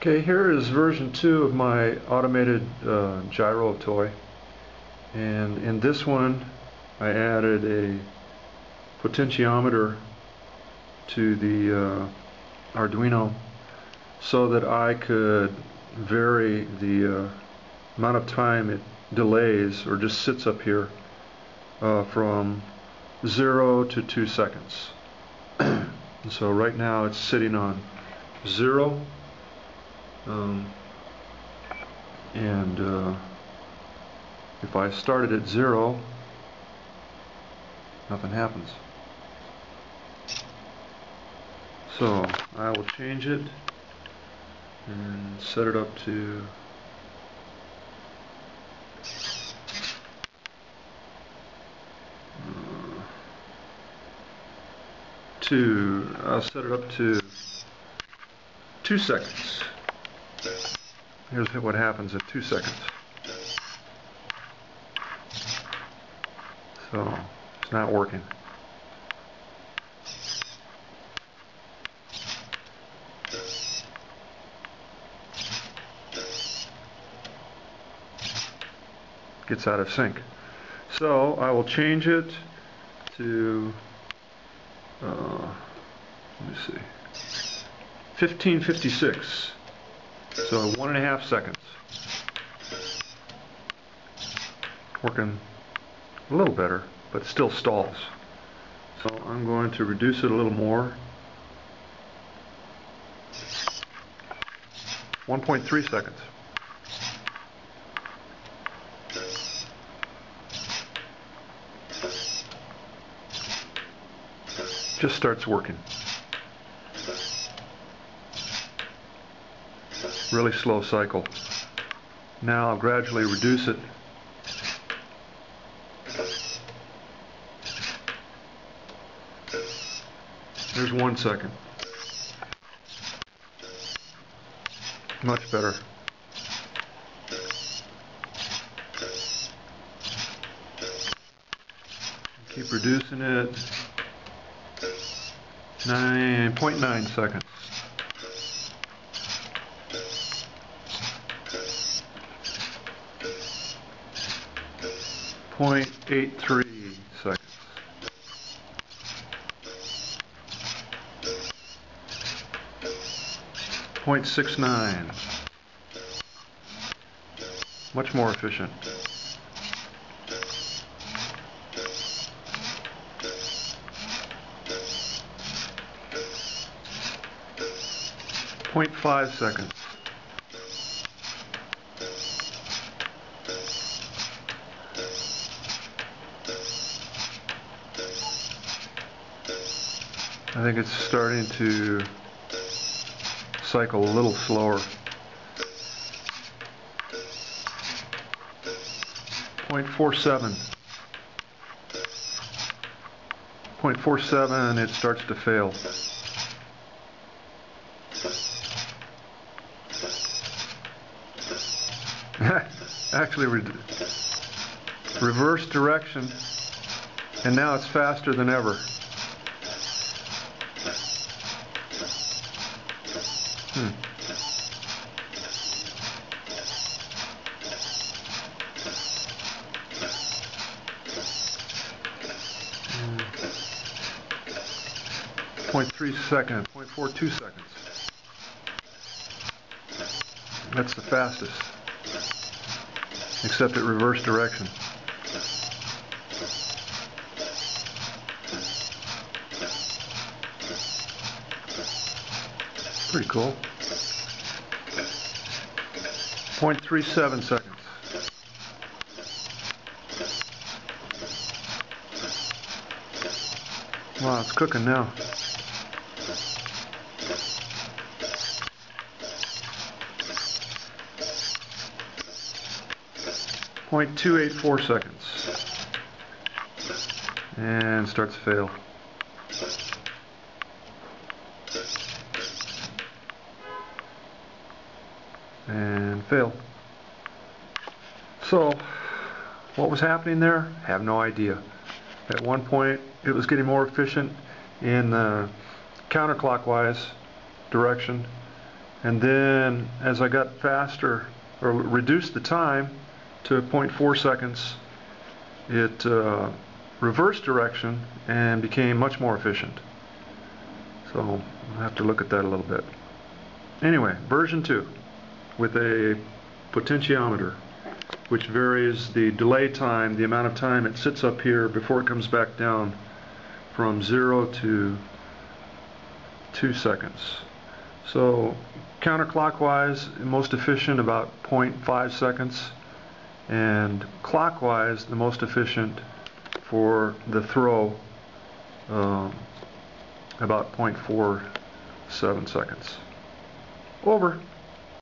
Okay, here is version 2 of my automated uh, gyro toy. And in this one, I added a potentiometer to the uh, Arduino so that I could vary the uh, amount of time it delays or just sits up here uh, from 0 to 2 seconds. so right now it's sitting on 0 um, and uh, if I started at zero nothing happens. So I will change it and set it up to uh, to I'll set it up to two seconds Here's what happens at two seconds. So, it's not working. Gets out of sync. So, I will change it to, uh, let me see, 1556. So one and a half seconds. Working a little better, but still stalls. So I'm going to reduce it a little more. 1.3 seconds. Just starts working. Really slow cycle. Now I'll gradually reduce it. There's one second. Much better. Keep reducing it. 9.9 seconds. 0.83 seconds. Point six nine. Much more efficient. Point five seconds. I think it's starting to cycle a little slower. 0.47. 0.47 it starts to fail. Actually re reverse direction and now it's faster than ever. 0.3 0.42 seconds. That's the fastest, except at reverse direction. Pretty cool. 0.37 seconds. Wow, it's cooking now. Point two eight four seconds. And starts to fail. and fail. So, what was happening there? Have no idea. At one point, it was getting more efficient in the counterclockwise direction, And then as I got faster, or reduced the time to 0.4 seconds, it uh, reversed direction and became much more efficient. So I'll have to look at that a little bit. Anyway, version 2 with a potentiometer which varies the delay time, the amount of time it sits up here before it comes back down from 0 to 2 seconds. So counterclockwise, most efficient about 0.5 seconds, and clockwise, the most efficient for the throw, um, about 0.47 seconds. Over.